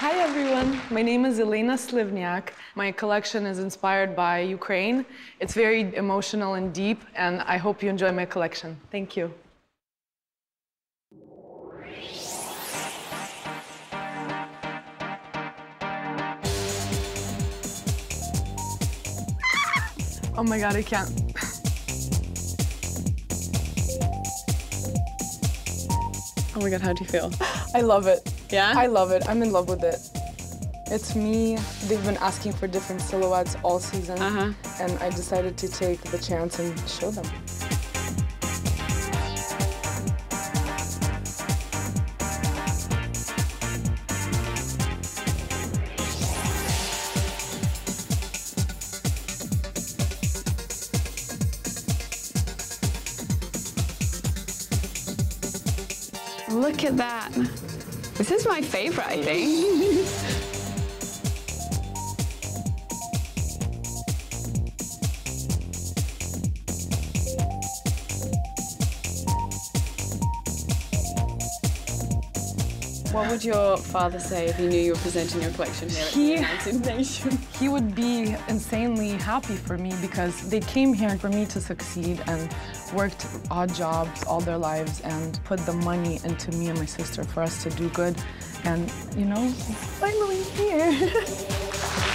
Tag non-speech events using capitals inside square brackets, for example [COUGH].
Hi everyone, my name is Elena Slivnyak. My collection is inspired by Ukraine. It's very emotional and deep, and I hope you enjoy my collection. Thank you. Oh my god, I can't. Oh my god, how do you feel? I love it. Yeah? I love it. I'm in love with it. It's me. They've been asking for different silhouettes all season, Uh-huh. and I decided to take the chance and show them. Look at that. This is my favorite, I think. [LAUGHS] What would your father say if he knew you were presenting your collection here at the United Nations? [LAUGHS] He would be insanely happy for me because they came here for me to succeed and worked odd jobs all their lives and put the money into me and my sister for us to do good. And, you know, finally here. [LAUGHS]